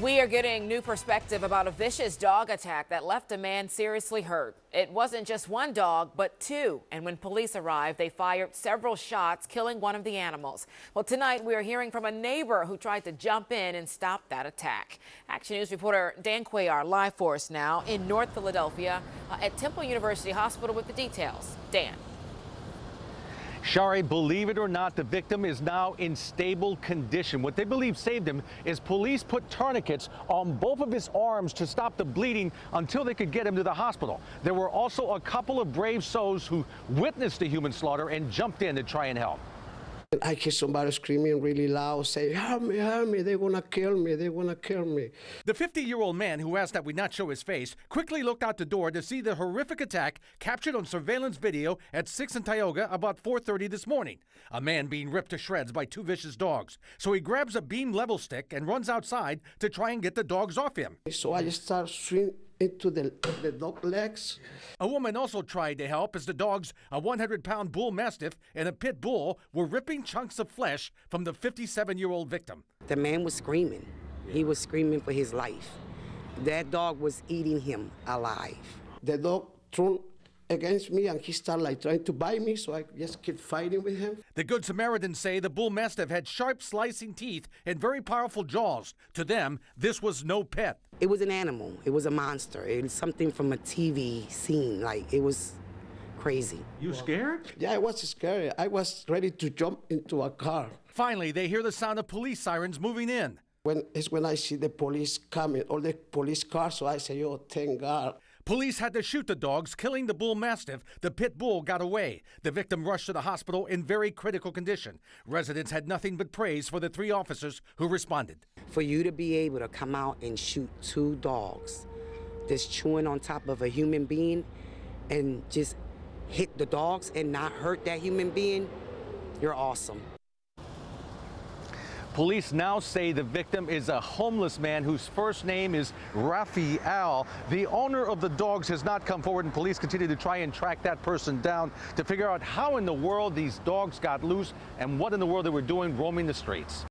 We are getting new perspective about a vicious dog attack that left a man seriously hurt. It wasn't just one dog, but two. And when police arrived, they fired several shots, killing one of the animals. Well, tonight we are hearing from a neighbor who tried to jump in and stop that attack. Action News reporter Dan Cuellar live for us now in North Philadelphia uh, at Temple University Hospital with the details. Dan. Sharrie, believe it or not, the victim is now in stable condition. What they believe saved him is police put tourniquets on both of his arms to stop the bleeding until they could get him to the hospital. There were also a couple of brave souls who witnessed the human slaughter and jumped in to try and help. I hear somebody screaming really loud, say, help me, help me, they're gonna kill me, they're gonna kill me. The 50 year old man who asked that we not show his face quickly looked out the door to see the horrific attack captured on surveillance video at 6 and Tioga about 4.30 this morning. A man being ripped to shreds by two vicious dogs. So he grabs a beam level stick and runs outside to try and get the dogs off him. So I just start swinging into the, the dog legs. A woman also tried to help as the dogs, a 100 pound bull mastiff and a pit bull, were ripping chunks of flesh from the 57 year old victim. The man was screaming. He was screaming for his life. That dog was eating him alive. The dog threw against me and he started like trying to bite me so i just keep fighting with him. The good samaritans say the bull mastiff had sharp slicing teeth and very powerful jaws. To them this was no pet. It was an animal. It was a monster. It was something from a tv scene. Like it was crazy. You scared? Yeah i was scared i was ready to jump into a car. Finally they hear the sound of police sirens moving in. When it's when i see the police coming all the police cars so i say oh thank god Police had to shoot the dogs, killing the bull mastiff. The pit bull got away. The victim rushed to the hospital in very critical condition. Residents had nothing but praise for the three officers who responded. For you to be able to come out and shoot two dogs that's chewing on top of a human being and just hit the dogs and not hurt that human being, you're awesome. Police now say the victim is a homeless man whose first name is Rafael. The owner of the dogs has not come forward, and police continue to try and track that person down to figure out how in the world these dogs got loose and what in the world they were doing roaming the streets.